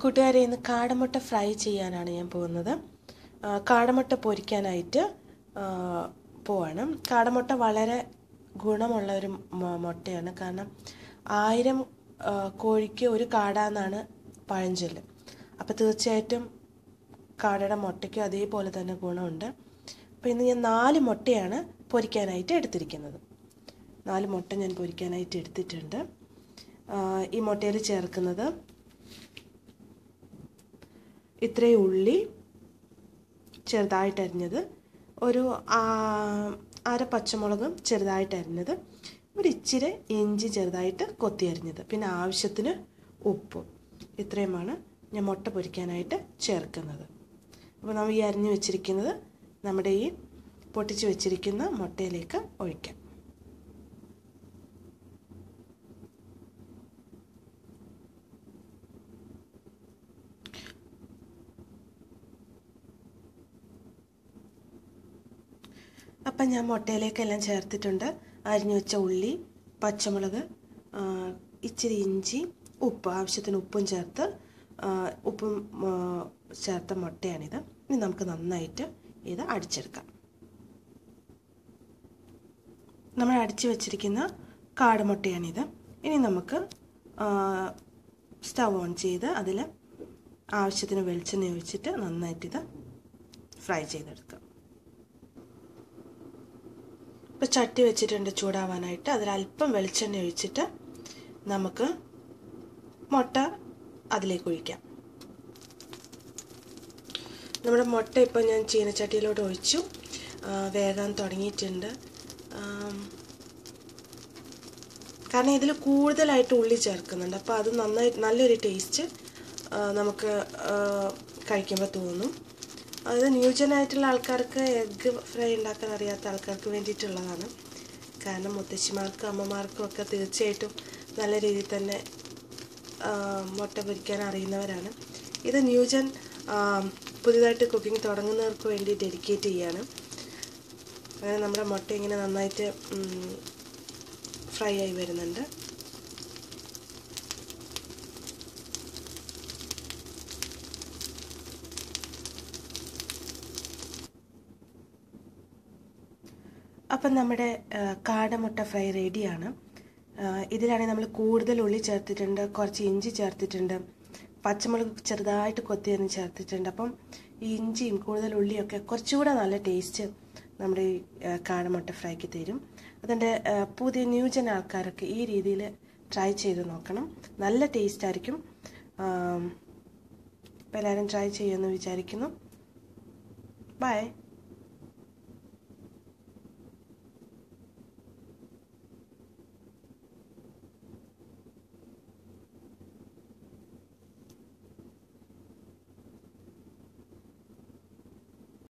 കൂട്ടുകാരെ ഇന്ന് കാടമുട്ട ഫ്രൈ ചെയ്യാനാണ് ഞാൻ പോകുന്നത്. കാടമുട്ട പൊരിക്കാനായിട്ട് പോവാണ്. കാടമുട്ട വളരെ ഗുണമുള്ള ഒരു മുട്ടയാണ്. കാരണം ആയിരം കോഴിക്ക് ഒരു കാടാന്നാണ് പഴഞ്ചൊല്ല്. അപ്പോൾ തീർച്ചയായിട്ടും കാടയുടെ മുട്ടയ്ക്കും അതേപോലെ തന്നെ ഗുണമുണ്ട്. അപ്പോൾ ഇന്ന് ഞാൻ നാല് മുട്ടയാണ് പൊരിക്കാനായിട്ട് എടുത്തിരിക്കുന്നത്. നാല് മുട്ട ഞാൻ പൊരിക്കാനായിട്ട് എടുത്തിട്ടുണ്ട്. ഈ മുട്ടയിൽ ചേർക്കുന്നത് ഇത്രയും ഉള്ളി ചെറുതായിട്ട് അരിഞ്ഞത്. ഒരു അര പച്ചമുളകും ചെറുതായിട്ട് അരിഞ്ഞത്. ഒരു ഇച്ചിരി ഇഞ്ചി ചെറുതായിട്ട് കൊത്തി അരിഞ്ഞത്. പിന്നെ ആവശ്യത്തിന് ഉപ്പും. ഇത്രയുമാണ് ഞാൻ മുട്ട പൊരിക്കാനായിട്ട് ചേർക്കുന്നത്. അപ്പോൾ നമ്മൾ ഈ അരിഞ്ഞു വെച്ചിരിക്കുന്നത് നമ്മുടെ ഈ പൊട്ടിച്ച് വെച്ചിരിക്കുന്ന മുട്ടയിലേക്ക് ഒഴിക്കാം. അപ്പം ഞാൻ മുട്ടയിലേക്കെല്ലാം ചേർത്തിട്ടുണ്ട്. അരിഞ്ഞു വെച്ച ഉള്ളി പച്ചമുളക് ഇച്ചിരി ഇഞ്ചി ഉപ്പ് ആവശ്യത്തിന് ഉപ്പും ചേർത്ത് ഉപ്പും ചേർത്ത മുട്ടയാണിത്. ഇനി നമുക്ക് നന്നായിട്ട് ഇത് അടിച്ചെടുക്കാം. നമ്മൾ അടിച്ചു വെച്ചിരിക്കുന്ന കാടമുട്ടയാണിത് ഇനി നമുക്ക് സ്റ്റവ് ഓൺ ചെയ്ത് അതിൽ ആവശ്യത്തിന് വെളിച്ചെണ്ണ ഒഴിച്ചിട്ട് നന്നായിട്ടിത് ഫ്രൈ ചെയ്തെടുക്കാം. ഇപ്പോൾ ചട്ടി വെച്ചിട്ടുണ്ട് ചൂടാവാനായിട്ട്. അതിൽ അല്പം വെളിച്ചെണ്ണ ഒഴിച്ചിട്ട് നമുക്ക് മുട്ട അതിലേക്ക് ഒഴിക്കാം. നമ്മുടെ മുട്ട ഇപ്പോൾ ഞാൻ ചീനച്ചട്ടിയിലോട്ട് ഒഴിച്ചു. വേഗം തുടങ്ങിയിട്ടുണ്ട്. കാരണം ഇതിൽ കൂടുതലായിട്ട് ഉള്ളി ചേർക്കുന്നുണ്ട്. അപ്പോൾ അത് നന്നായി നല്ലൊരു ടേസ്റ്റ് നമുക്ക് കഴിക്കുമ്പോൾ തോന്നും. അത് ന്യൂജനായിട്ടുള്ള ആൾക്കാർക്ക് എഗ്ഗ് ഫ്രൈ ഉണ്ടാക്കാൻ അറിയാത്ത ആൾക്കാർക്ക് വേണ്ടിയിട്ടുള്ളതാണ്. കാരണം മുത്തശ്ശിമാർക്കും അമ്മമാർക്കും ഒക്കെ തീർച്ചയായിട്ടും നല്ല രീതിയിൽ തന്നെ മുട്ട പൊരിക്കാൻ അറിയുന്നവരാണ്. ഇത് ന്യൂജൻ പുതിയതായിട്ട് കുക്കിംഗ് തുടങ്ങുന്നവർക്ക് വേണ്ടി ഡെഡിക്കേറ്റ് ചെയ്യാണ്. അങ്ങനെ നമ്മുടെ മുട്ട ഇങ്ങനെ നന്നായിട്ട് ഫ്രൈ ആയി വരുന്നുണ്ട്. അപ്പം നമ്മുടെ കാടമുട്ട ഫ്രൈ റെഡിയാണ്. ഇതിലാണെങ്കിൽ നമ്മൾ കൂടുതൽ ഉള്ളി ചേർത്തിട്ടുണ്ട് കുറച്ച് ഇഞ്ചി ചേർത്തിട്ടുണ്ട് പച്ചമുളക് ചെറുതായിട്ട് കൊത്തിയതിന് ചേർത്തിട്ടുണ്ട്. അപ്പം ഈ ഇഞ്ചിയും കൂടുതൽ ഉള്ളിയൊക്കെ കുറച്ചുകൂടെ നല്ല ടേസ്റ്റ് നമ്മുടെ ഈ കാടമുട്ട ഫ്രൈക്ക് തരും. അതിന്റെ പുതിയ ന്യൂജൻ ആൾക്കാരൊക്കെ ഈ രീതിയിൽ ട്രൈ ചെയ്ത് നോക്കണം. നല്ല ടേസ്റ്റ് ആയിരിക്കും. എല്ലാവരും ട്രൈ ചെയ്യുമെന്ന് വിചാരിക്കുന്നു. ബൈ.